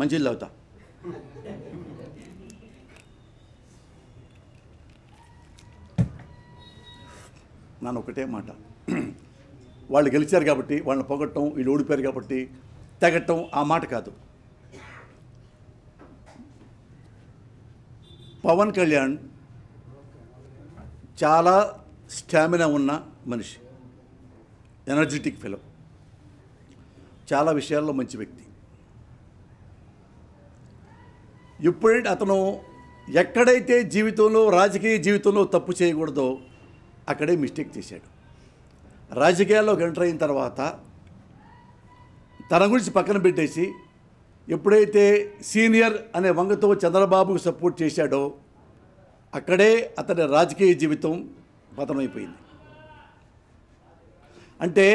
మంచిళ్ళు అవుతా నన్ను ఒకటే మాట. వాళ్ళు గెలిచారు కాబట్టి వాళ్ళని పొగట్టం వీళ్ళు ఓడిపోయారు కాబట్టి తెగట్టం ఆ మాట కాదు. పవన్ కళ్యాణ్ చాలా స్టామినా ఉన్న మనిషి. ఎనర్జెటిక్ ఫిలం చాలా విషయాల్లో మంచి వ్యక్తి. ఎప్పుడైతే అతను ఎక్కడైతే జీవితంలో రాజకీయ జీవితంలో తప్పు చేయకూడదో అక్కడే మిస్టేక్ చేశాడు. రాజకీయాల్లోకి ఎంటర్ అయిన తర్వాత తన గురించి పక్కన పెట్టేసి ఎప్పుడైతే సీనియర్ అనే వంగతో చంద్రబాబుకు సపోర్ట్ చేశాడో అక్కడే అతని రాజకీయ జీవితం పతనమైపోయింది. అంటే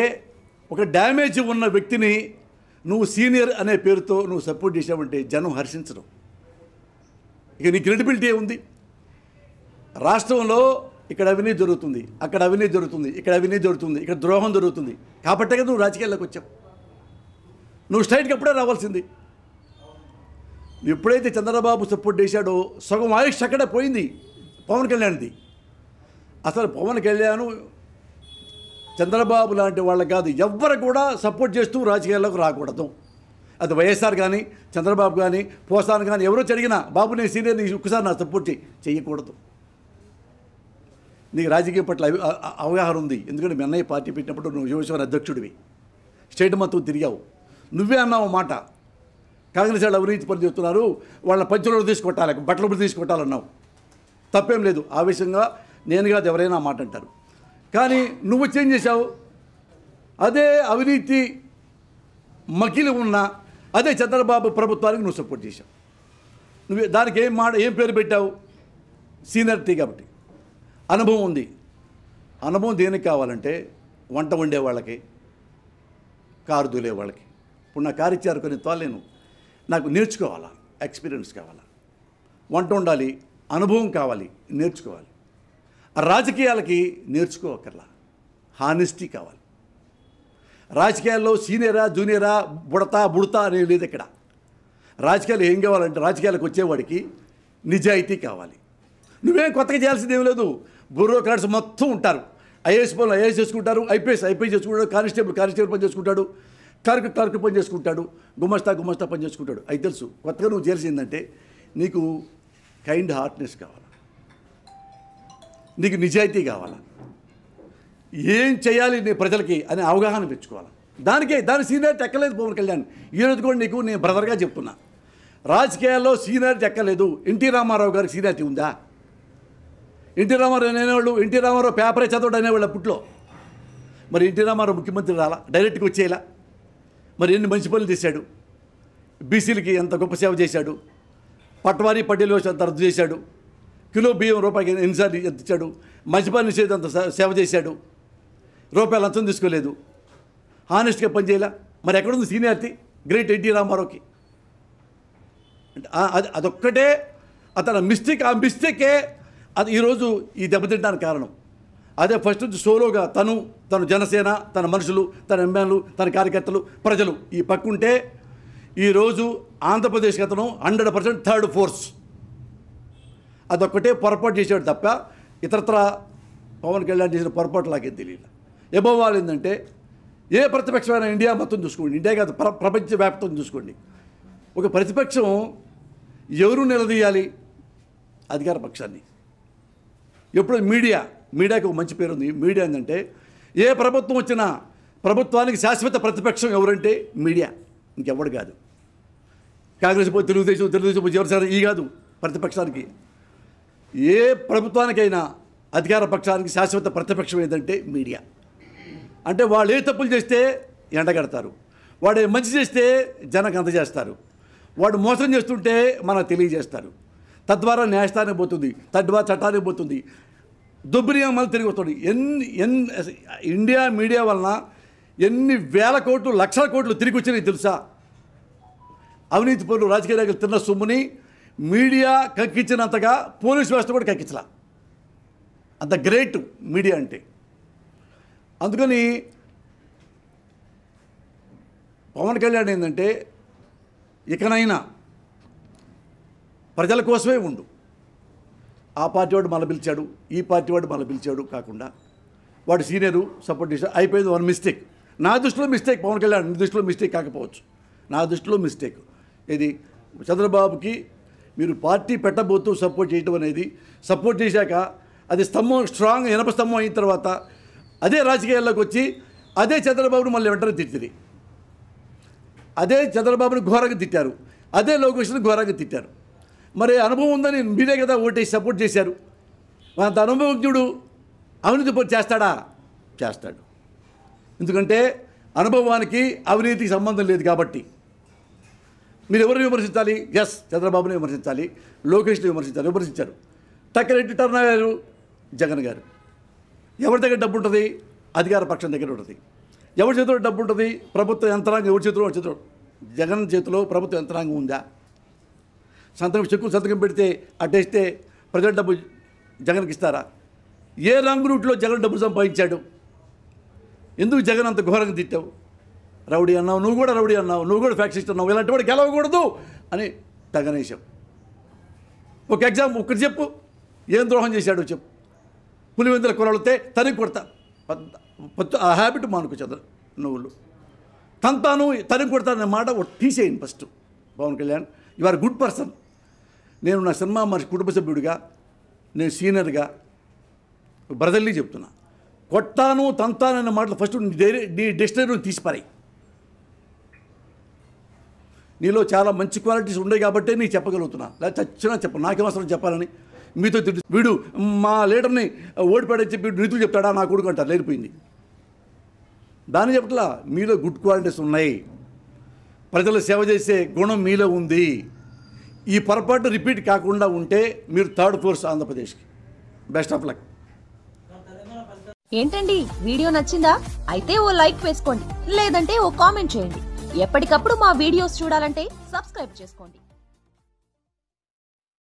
ఒక డ్యామేజ్ ఉన్న వ్యక్తిని నువ్వు సీనియర్ అనే పేరుతో నువ్వు సపోర్ట్ చేసావంటే జనం హర్షించడం ఇక నీ క్రెడిబిలిటీ ఉంది రాష్ట్రంలో ఇక్కడ అవినీతి జరుగుతుంది అక్కడ అవినీతి జరుగుతుంది ఇక్కడ అవినీతి జరుగుతుంది ఇక్కడ ద్రోహం జరుగుతుంది. కాబట్టే కదా నువ్వు రాజకీయాల్లోకి వచ్చావు. నువ్వు స్ట్రైట్కి అప్పుడే రావాల్సింది. ఎప్పుడైతే చంద్రబాబు సపోర్ట్ చేశాడో సగం ఆయుష్ అక్కడే పోయింది పవన్ కళ్యాణ్ది. అసలు పవన్ కళ్యాణ్ చంద్రబాబు లాంటి వాళ్ళకి కాదు ఎవ్వరు కూడా సపోర్ట్ చేస్తూ రాజకీయాల్లోకి రాకూడదు. అది వైఎస్ఆర్ కానీ చంద్రబాబు కానీ పోసాన్ కానీ ఎవరో జరిగినా బాబు నేను సీనియర్ నీ ఒక్కసారి నా సపోర్ట్ చేయి చేయకూడదు. నీకు రాజకీయం పట్ల అవగాహన ఉంది. ఎందుకంటే మీ అన్నయ్య పార్టీ పెట్టినప్పుడు నువ్వు యువసేన అధ్యక్షుడివి. స్టేట్ మొత్తం తిరిగావు. నువ్వే అన్నావు మాట. కాంగ్రెస్ వాళ్ళు అవినీతి పని చేస్తున్నారు. వాళ్ళ పంచులో తీసుకొట్టాలి బట్టలు తీసుకొట్టాలన్నావు. తప్పేం లేదు. ఆవేశంగా నేను కాదు ఎవరైనా మాట అంటారు కానీ నువ్వు చేంజ్ చేశావు. అదే అవినీతి మకిలి ఉన్న అదే చంద్రబాబు ప్రభుత్వానికి నువ్వు సపోర్ట్ చేశావు. నువ్వు దానికి ఏం మాట ఏం పేరు పెట్టావు? సీనియరిటీ కాబట్టి. అనుభవం ఉంది. అనుభవం దేనికి కావాలంటే వంట వండే వాళ్ళకి కారు దూలే వాళ్ళకి. ఇప్పుడు నా కారు ఇచ్చారు కొన్ని తోలేను నాకు నేర్చుకోవాలా? ఎక్స్పీరియన్స్ కావాలా? వంట ఉండాలి అనుభవం కావాలి నేర్చుకోవాలి. రాజకీయాలకి నేర్చుకోవక్కర్లా హానెస్టీ కావాలి. రాజకీయాల్లో సీనియరా జూనియరా బుడతా బుడతా అనేది లేదు ఇక్కడ. రాజకీయాలు ఏం కావాలంటే రాజకీయాలకు వచ్చేవాడికి నిజాయితీ కావాలి. నువ్వేం కొత్తగా చేయాల్సింది ఏమి లేదు. బ్యూరోక్రాట్స్ మొత్తం ఉంటారు. ఐఏఎస్ పనులు ఐఏఎస్ చేసుకుంటారు ఐపీఎస్ ఐపీఎస్ చేసుకుంటాడు కానిస్టేబుల్ కానిస్టేబుల్ పని చేసుకుంటాడు. క్లర్క్ క్లర్క్ పని చేసుకుంటాడు. గుమస్తా గుమస్తా పని చేసుకుంటాడు. అది తెలుసు. కొత్తగా నువ్వు చేసిందంటే నీకు కైండ్ హార్ట్నెస్ కావాలి. నీకు నిజాయితీ కావాలా. ఏం చేయాలి నీ ప్రజలకి అనే అవగాహన పెంచుకోవాలి. దానికే దాని సీనియారిటీ ఎక్కలేదు పవన్ కళ్యాణ్. ఈ రోజు కూడా నీకు నేను బ్రదర్గా చెప్తున్నా. రాజకీయాల్లో సీనియారిటీ ఎక్కలేదు. ఎన్టీ రామారావు గారికి సీనియారిటీ ఉందా? ఎన్టీ రామారావు అనేవాళ్ళు ఎన్టీ రామారావు పేపరే చదవడం అనేవాళ్ళు అప్పట్లో మరి ఎన్టీ రామారావు ముఖ్యమంత్రి రాలా? డైరెక్ట్గా వచ్చేలా? మరి ఎన్ని మంచి పనులు చేశాడు? బీసీలకి ఎంత గొప్ప సేవ చేశాడు? పట్వారీ పట్టేలు అంత రద్దు చేశాడు. కిలో బియ్యం రూపాయికి ఎన్నిసార్లు ఎంత ఇచ్చాడు మంచి పని నిషేధం అంత సేవ చేశాడు. రూపాయలు లంచం తీసుకోలేదు. హానెస్ట్గా పనిచేయాల మరి ఎక్కడుంది సీనియారిటీ? గ్రేట్ ఎన్టీ రామారావుకి. అంటే అది అదొక్కటే అతని మిస్టేక్ ఆ మిస్టేకే అది ఈరోజు ఈ దెబ్బతింటానికి కారణం. అదే ఫస్ట్ నుంచి సోలోగా తను తన జనసేన తన మనుషులు తన ఎమ్మెల్యేలు తన కార్యకర్తలు ప్రజలు ఈ పక్కుంటే ఈరోజు ఆంధ్రప్రదేశ్కి అతను హండ్రెడ్ పర్సెంట్ థర్డ్ ఫోర్స్. అదొక్కటే పొరపాటు చేశాడు తప్ప ఇతరత్ర పవన్ కళ్యాణ్ చేసిన పొరపాటు నాకేం తెలియదు. ఎబవ్ వాళ్ళు ఏంటంటే ఏ ప్రతిపక్షమైన ఇండియా మొత్తం చూసుకోండి. ఇండియా కాదు ప్ర ప్రపంచ వ్యాప్తం చూసుకోండి. ఒక ప్రతిపక్షం ఎవరు నిలదీయాలి? అధికార పక్షాన్ని. ఎప్పుడు మీడియా. మీడియాకి ఒక మంచి పేరు ఉంది. మీడియా ఏంటంటే ఏ ప్రభుత్వం వచ్చినా ప్రభుత్వానికి శాశ్వత ప్రతిపక్షం ఎవరంటే మీడియా. ఇంకెవడు కాదు. కాంగ్రెస్ పోయి తెలుగుదేశం తెలుగుదేశం పోయి ఎవరిసారి ఈ కాదు ప్రతిపక్షానికి. ఏ ప్రభుత్వానికైనా అధికార పక్షానికి శాశ్వత ప్రతిపక్షం ఏంటంటే మీడియా. అంటే వాళ్ళు ఏ తప్పులు చేస్తే ఎండగడతారు వాడు మంచి చేస్తే జనకు అందజేస్తారు. వాడు మోసం చేస్తుంటే మనకు తెలియజేస్తారు. తద్వారా న్యాయస్థానం పోతుంది. తద్వారా చట్టానికి పోతుంది. దుబ్బరిగా మళ్ళీ తిరిగి వస్తాడు ఎన్ని ఎన్ని ఇండియా మీడియా వలన ఎన్ని వేల కోట్లు లక్షల కోట్లు తిరిగి వచ్చినాయి తెలుసా? అవినీతి పనులు రాజకీయ నాయకులు తిన్న సొమ్ముని మీడియా కక్కించినంతగా పోలీస్ వ్యవస్థ కూడా కక్కించలా. అంత గ్రేట్ మీడియా అంటే. అందుకని పవన్ కళ్యాణ్ ఏంటంటే ఇకనైనా ప్రజల కోసమే ఉండు. ఆ పార్టీ వాడు మళ్ళీ పిలిచాడు ఈ పార్టీ వాడు మళ్ళీ పిలిచాడు కాకుండా వాడు సీనియరు సపోర్ట్ చేశారు అయిపోయింది వన్ మిస్టేక్ నా దృష్టిలో మిస్టేక్ పవన్ కళ్యాణ్ దృష్టిలో మిస్టేక్ కాకపోవచ్చు. నా దృష్టిలో మిస్టేక్ ఇది చంద్రబాబుకి మీరు పార్టీ పెట్టబోతూ సపోర్ట్ చేయడం అనేది సపోర్ట్ చేశాక అది స్తంభం స్ట్రాంగ్ ఇనప స్తంభం అయిన తర్వాత అదే రాజకీయాల్లోకి వచ్చి అదే చంద్రబాబును మళ్ళీ వెంటనే తిట్టింది. అదే చంద్రబాబుని ఘోరంగా తిట్టారు. అదే లోకేష్ని ఘోరంగా తిట్టారు. మరి అనుభవం ఉందని మీరే కదా ఓటేసి సపోర్ట్ చేశారు. అంత అనుభవజ్ఞుడు అవినీతి చేస్తాడా? చేస్తాడు. ఎందుకంటే అనుభవానికి అవినీతికి సంబంధం లేదు కాబట్టి. మీరు ఎవరిని విమర్శించాలి? ఎస్ చంద్రబాబుని విమర్శించాలి లోకేష్ని విమర్శించాలి విమర్శించారు. టక్కరెడ్డి టర్న్ అయ్యారు జగన్ గారు. ఎవరి దగ్గర డబ్బు ఉంటుంది? అధికార పక్షం దగ్గర ఉంటుంది. ఎవరి చేతిలో డబ్బు ఉంటుంది? ప్రభుత్వ యంత్రాంగం ఎవరి చేతిలో? చేతిలో? జగన్ చేతిలో ప్రభుత్వ యంత్రాంగం ఉందా? సంతకం చెక్కు సంతకం పెడితే అట్టేస్తే ప్రజల డబ్బు జగన్కి ఇస్తారా? ఏ రంగు రూట్లో జగన్ డబ్బు సంపాదించాడు? ఎందుకు జగన్ అంత ఘోరంగా తిట్టావు? రౌడీ అన్నావు నువ్వు కూడా రౌడీ అన్నావు నువ్వు కూడా ఫ్యాక్సిస్ట్ అన్నావు ఇలాంటి వాడు గెలవకూడదు అని తగనేశాం. ఒక ఎగ్జామ్ ఒక్కటి చెప్పు. ఏం ద్రోహం చేశాడో చెప్పు. పులివెందుల కురాలతే తనకి కొడతా. పద్ద- ఆ హ్యాబిట్ మానుకో చదువు నువ్వులు. తంతాను తనకి కొడతాననే మాట తీసేయండి first Pawan Kalyan you are good person నేను నా సినిమా మనిషి కుటుంబ సభ్యుడిగా నేను సీనియర్గా బ్రదర్లీ చెప్తున్నా. కొట్టాను తంతాను అనే మాటలు ఫస్ట్ నీ డైరీ- నీ తీసిపారాయి. నీలో చాలా మంచి క్వాలిటీస్ ఉన్నాయి కాబట్టే నేను చెప్పగలుగుతున్నా. లేకపోతే చచ్చినా చెప్పను నాకేమవసరం చెప్పాలని. మీతో తిట్టు వీడు మా లీడర్ని ఓడిపాడని చెప్పి నీతులు చెప్తాడా? నా కొడుకు అంటారు లేనిపోయింది. దాని చెప్పట్లా మీలో గుడ్ క్వాలిటీస్ ఉన్నాయి. ప్రజలు సేవ చేసే గుణం మీలో ఉంది. ఈ పొరపాటు రిపీట్ కాకుండా ఉంటే మీరు థర్డ్ ఫోర్స్ ఆంధ్రప్రదేశ్కి. Best of luck. ఏంటండి? వీడియో నచ్చిందా? అయితే ఓ లైక్ వేసుకోండి. లేదంటే ఓ కామెంట్ చేయండి. ఎప్పటికప్పుడు మా వీడియోస్ చూడాలంటే సబ్స్క్రైబ్ చేసుకోండి.